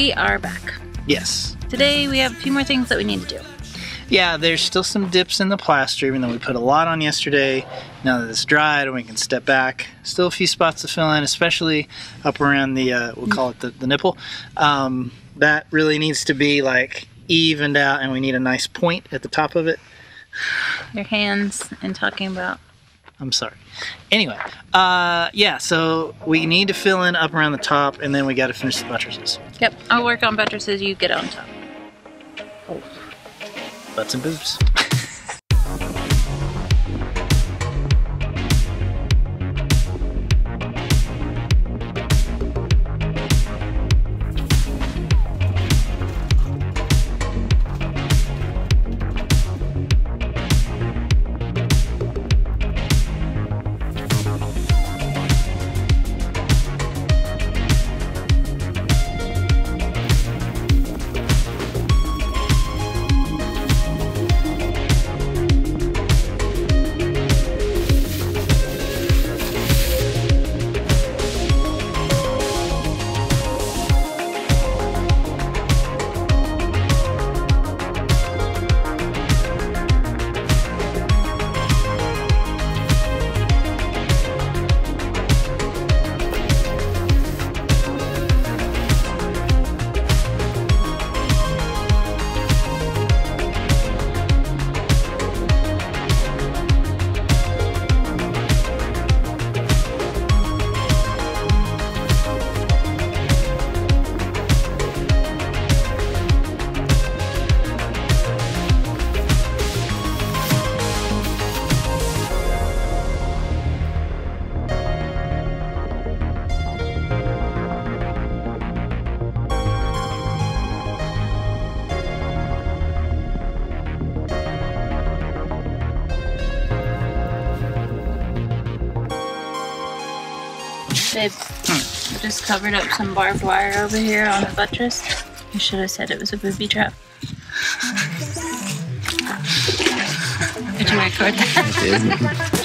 We are back. Yes. Today we have a few more things that we need to do. Yeah, there's still some dips in the plaster, even though we put a lot on yesterday. Now that it's dried and we can step back, still a few spots to fill in, especially up around the, uh, we'll call it the, the nipple. Um, that really needs to be like evened out and we need a nice point at the top of it. Your hands and talking about. I'm sorry. Anyway, uh, yeah, so we need to fill in up around the top and then we got to finish the buttresses. Yep, I'll work on buttresses, you get on top. Butts and boobs. I just covered up some barbed wire over here on the buttress. I should have said it was a booby trap. Did you record that?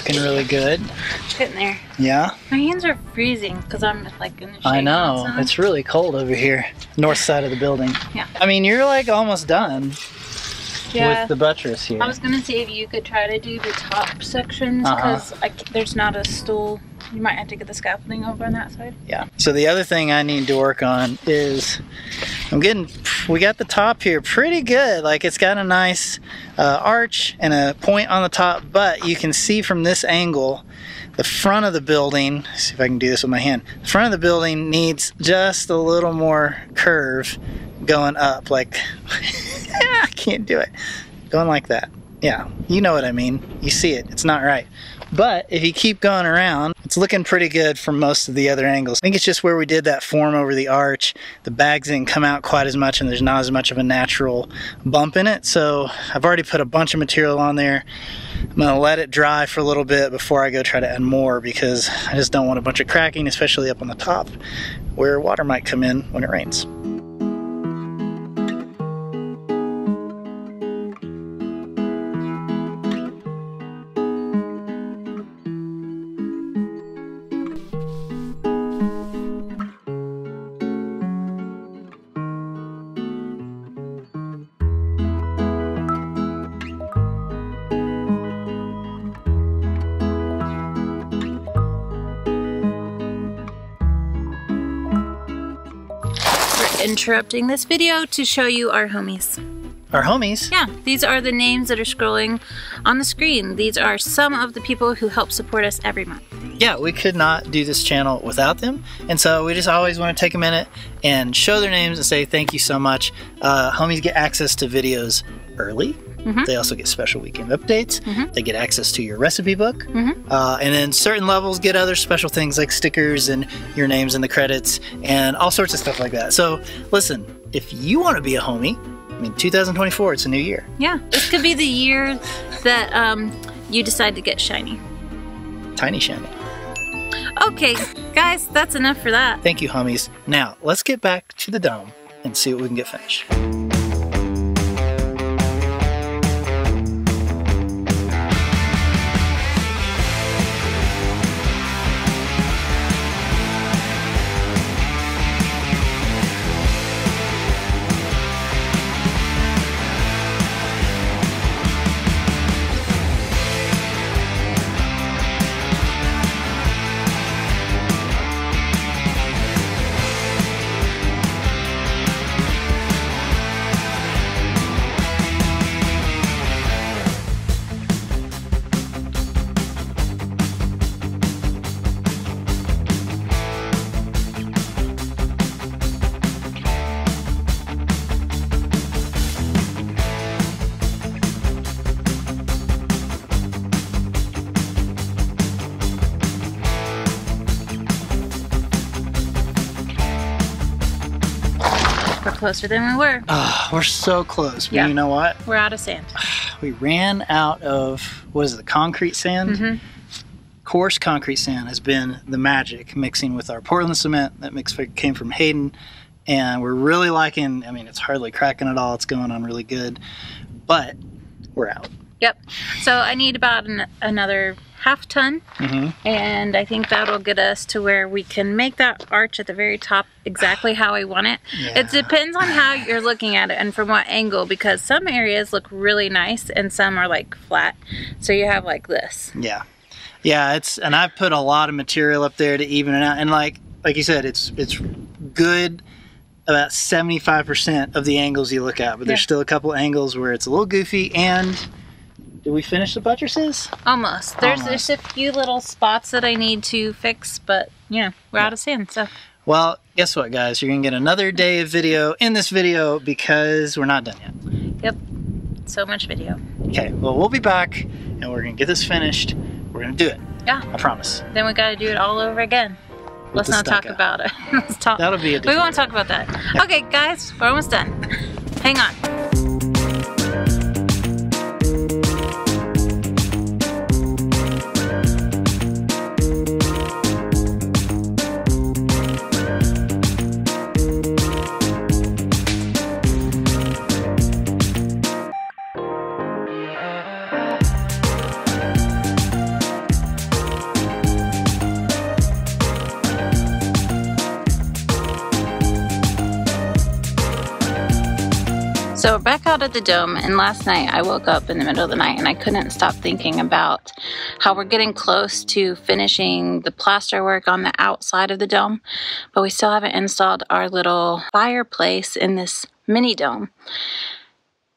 Looking really good. Getting there. Yeah, My hands are freezing because I'm like in the shade. I know. outside. It's really cold over here, north side of the building. Yeah. I mean, you're like almost done yeah. with the buttress here. I was gonna see if you could try to do the top sections uh-huh. because there's not a stool. You might have to get the scaffolding over on that side. Yeah. So the other thing I need to work on is I'm getting we got the top here pretty good. Like it's got a nice uh, arch and a point on the top, but you can see from this angle the front of the building. See if I can do this with my hand. The front of the building needs just a little more curve going up. Like I can't do it. Going like that. Yeah, you know what I mean. You see it. It's not right. But if you keep going around, it's looking pretty good from most of the other angles. I think it's just where we did that form over the arch. The bags didn't come out quite as much and there's not as much of a natural bump in it. So I've already put a bunch of material on there. I'm gonna let it dry for a little bit before I go try to add more because I just don't want a bunch of cracking, especially up on the top where water might come in when it rains. Interrupting this video to show you our homies. Our homies. Yeah, these are the names that are scrolling on the screen, these are some of the people who help support us every month. Yeah, we could not do this channel without them. And so we just always want to take a minute and show their names and say thank you so much. Uh, homies get access to videos early. Mhm. They also get special weekend updates. Mhm. They get access to your recipe book. Mhm. Uh, and then certain levels get other special things like stickers and your names in the credits and all sorts of stuff like that. So listen, if you want to be a homie, I mean, 2024, it's a new year. Yeah, this could be the year that um, you decide to get shiny. Tiny shiny. Okay, guys, that's enough for that. Thank you, homies. Now, let's get back to the dome and see what we can get finished. Closer than we were. Ah, we're so close, but Yeah. you know what? We're out of sand. We ran out of, what is it, the concrete sand? Mhm. Coarse concrete sand has been the magic mixing with our Portland cement that mix came from Hayden. And we're really liking, I mean, it's hardly cracking at all. It's going on really good. But we're out. Yep. So I need about an, another half ton, hmm and I think that'll get us to where we can make that arch at the very top exactly how I want it. Yeah. It depends on how you're looking at it and from what angle, because some areas look really nice and some are like flat. So you have like this. Yeah. Yeah, it's and I've put a lot of material up there to even it out. And like like you said, it's it's good about 75% of the angles you look at, but there's Yeah. still a couple angles where it's a little goofy and did we finish the buttresses? Almost. There's Almost. there's a few little spots that I need to fix, but you know, we're out of sand. So Well, guess what guys? You're to get another day of video in this video because we're not done yet. yep. So much video. Okay, well, we'll be back and we're going to get this finished. We're to do it. Yeah. I promise. Then we gotta do it all over again. Let's not talk stucco. about it. Let's talk. That'll be a We won't talk about that. Okay, guys, we're almost done. Hang on. So we're back out at the dome, and last night I woke up in the middle of the night and I couldn't stop thinking about how we're getting close to finishing the plaster work on the outside of the dome, but we still haven't installed our little fireplace in this mini dome.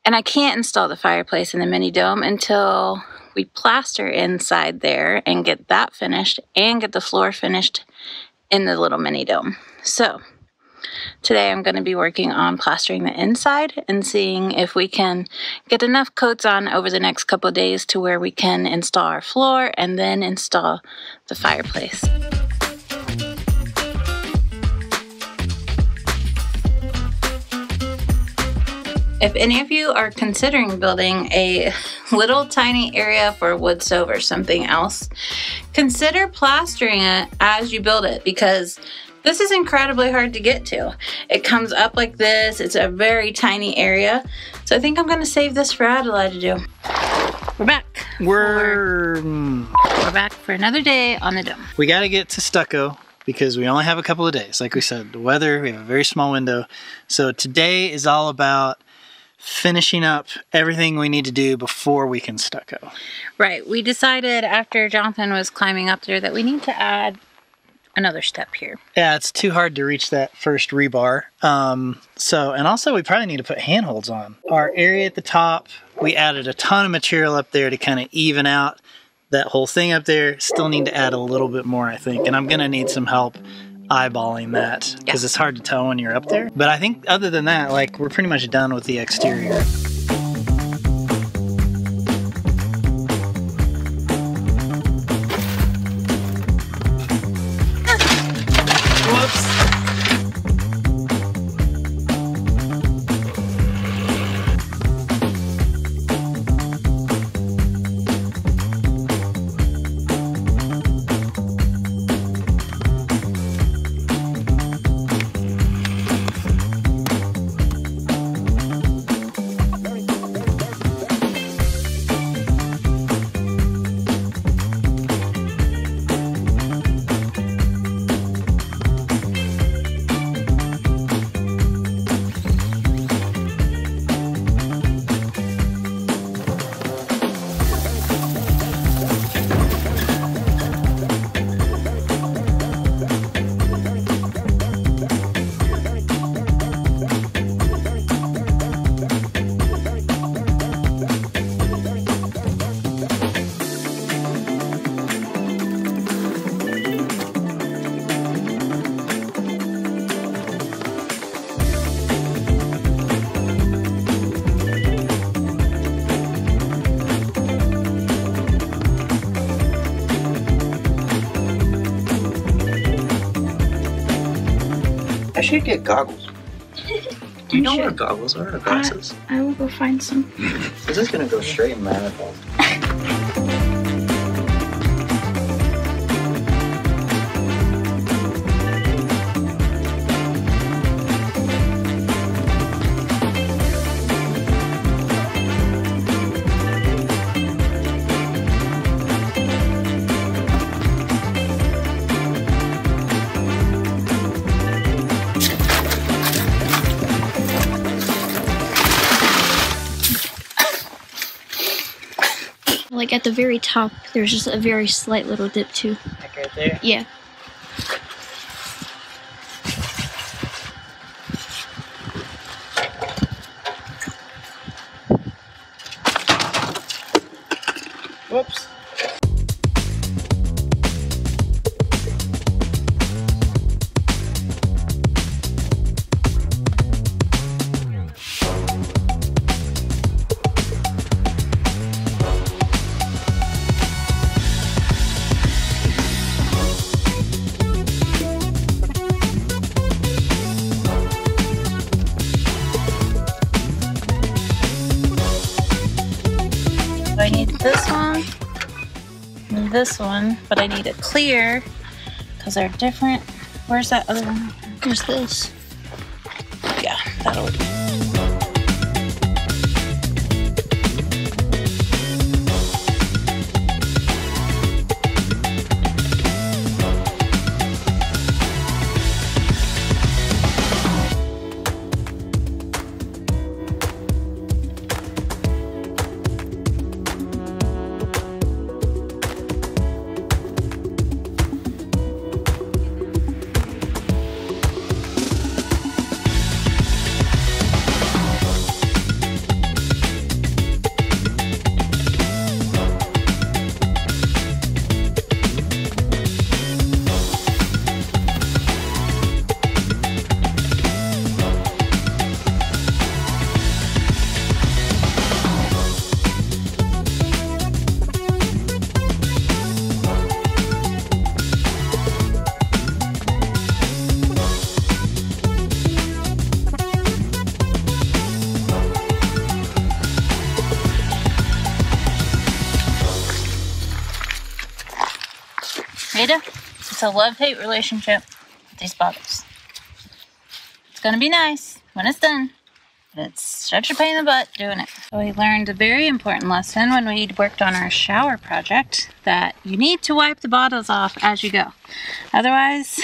And I can't install the fireplace in the mini dome until we plaster inside there and get that finished and get the floor finished in the little mini dome. So Today I'm going to be working on plastering the inside and seeing if we can get enough coats on over the next couple days to where we can install our floor and then install the fireplace. If any of you are considering building a little tiny area for wood stove or something else, consider plastering it as you build it because this is incredibly hard to get to. It comes up like this, it's a very tiny area. So I think I'm gonna save this for Adelaide to do. We're back. We're We're back for another day on the dome. we got to get to stucco because we only have a couple of days. Like we said, the weather, we have a very small window. So today is all about finishing up everything we need to do before we can stucco. Right, we decided after Jonathan was climbing up there that we need to add another step here. Yeah, it's too hard to reach that first rebar. Um, so, and also we probably need to put handholds on. Our area at the top, we added a ton of material up there to kind of even out that whole thing up there. Still need to add a little bit more, I think. And I'm going to need some help eyeballing that because yeah. it's hard to tell when you're up there. But I think other than that, like we're pretty much done with the exterior. Should get goggles. Do you know where goggles are or glasses? I, I will go find some. This is gonna go straight in manifold. Like at the very top, there's just a very slight little dip too. Like right there? Yeah. Whoops. This one, but I need it clear because they're different. Where's that other one? There's this. Yeah, that'll Ada, it's a love-hate relationship with these bottles. It's gonna be nice when it's done, but it's such a pain in the butt doing it. So we learned a very important lesson when we worked on our shower project that you need to wipe the bottles off as you go. Otherwise,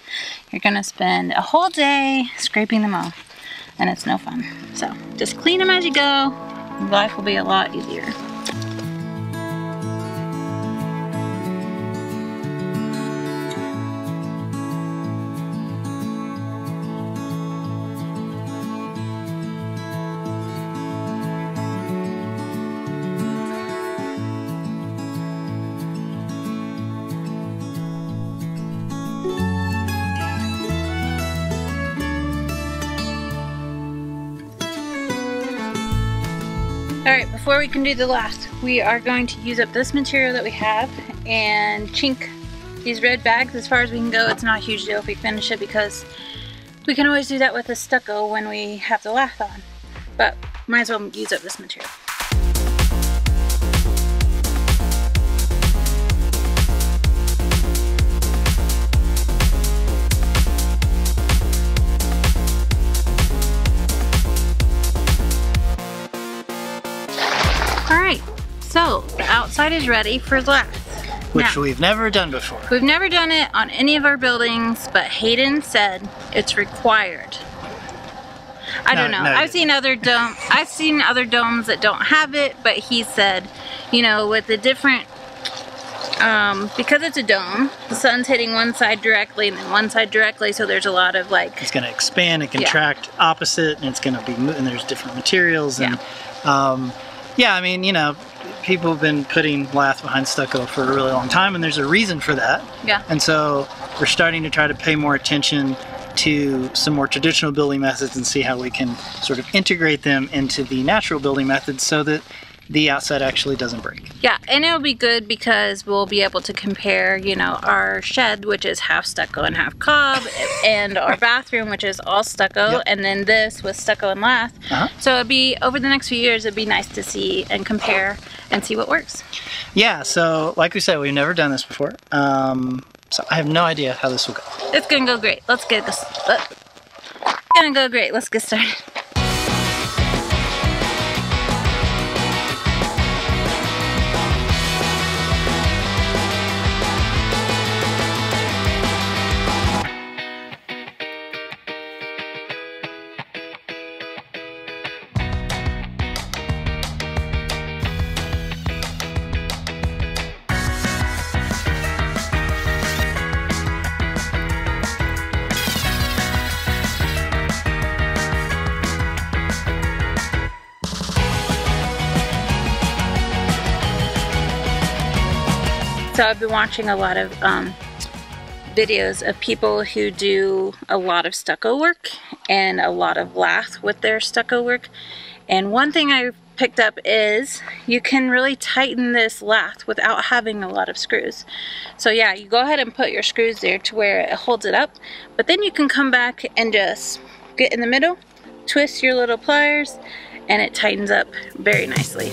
you're gonna spend a whole day scraping them off and it's no fun. So just clean them as you go. Life will be a lot easier. Before we can do the last, we are going to use up this material that we have and chink these red bags as far as we can go. It's not a huge deal if we finish it because we can always do that with the stucco when we have the lath on. But might as well use up this material. Is ready for lath. Which Now- we've never done before. We've never done it on any of our buildings, but Hayden said it's required. I don't know. no, I've seen other dome I've seen other domes that don't have it, but he said, you know, with the different um, because it's a dome, the sun's hitting one side directly and then one side directly, so there's a lot of like It's going to expand and contract opposite, and it's going to be, and there's different materials. And um, yeah, I mean, you know, people have been putting lath behind stucco for a really long time, and there's a reason for that. yeah. And so we're starting to try to pay more attention to some more traditional building methods and see how we can sort of integrate them into the natural building methods so that the outside actually doesn't break. Yeah, and it'll be good because we'll be able to compare, you know, our shed, which is half stucco and half cob, and our bathroom, which is all stucco, Yep. and then this with stucco and lath. Uh-huh. So it'd be over the next few years, it'd be nice to see and compare and see what works. Yeah, so like we said, we've never done this before. Um, so I have no idea how this will go. It's gonna go great. Let's get this. Let, gonna go great. Let's get started. So I've been watching a lot of um, videos of people who do a lot of stucco work and a lot of lath with their stucco work. And one thing I picked up is you can really tighten this lath without having a lot of screws. So yeah, you go ahead and put your screws there to where it holds it up, but then you can come back and just get in the middle, twist your little pliers, and it tightens up very nicely.